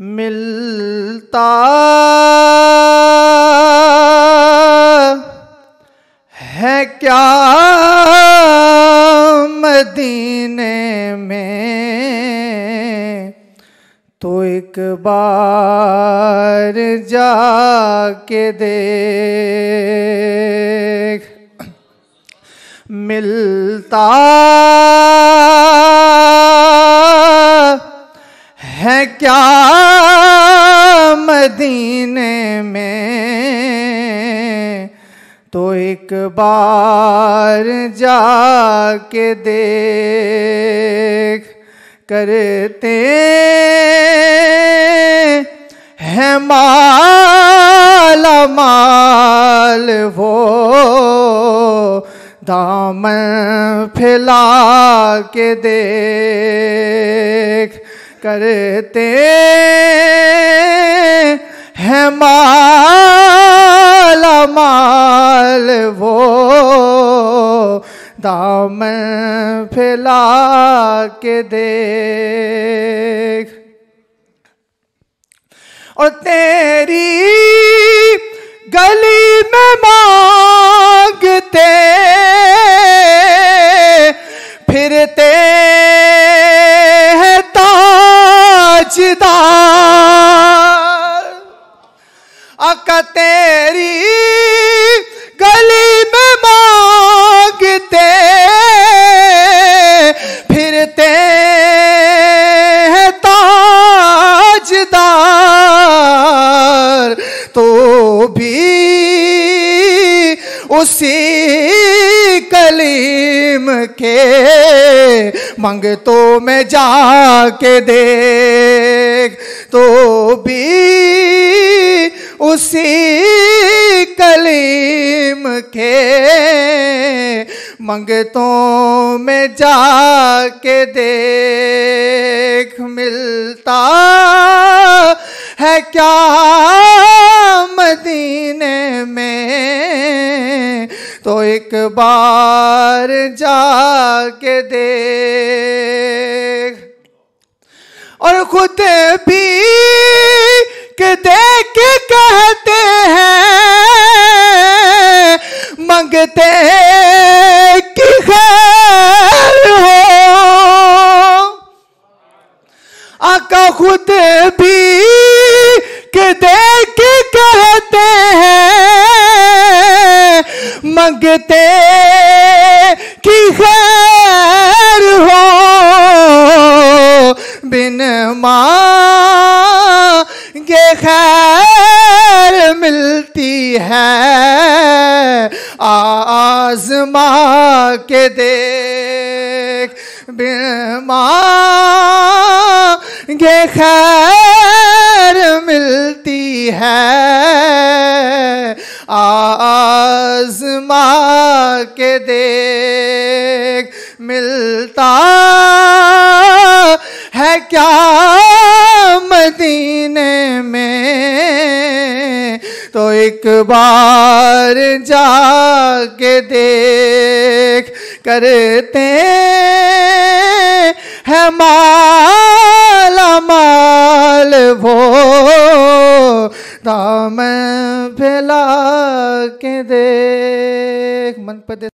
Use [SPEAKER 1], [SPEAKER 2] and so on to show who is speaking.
[SPEAKER 1] मिलता है क्या मदीने में? तो एक बार जाके देख। मिलता है क्या मदीने में? तो एक बार जाके देख करते हैं माला माल वो दामन फैला के देख। करते हैं माला माल वो दाम फैला के देख। और तेरी गली में मांगते ताजदार अका तेरी गली में मांगते फिरते ताजदार। तो भी उसी कलीम के मंग तो मैं जाके देख तो भी उसी कलीम के। मंगतों में जाके देख, मिलता है क्या मदीने में? तो एक बार जाके देख। और खुद भी के देख के कहते हैं, मंगते कि खैर हो। आका खुद भी के देख के कहते हैं, मंगते है, आजमा के देख मांगे खैर मिलती है, आजमा के देख, मिलता है क्या मदीने तो एक बार जाके देख करते हैं माला माल वो दाम फैला के देख। मन पर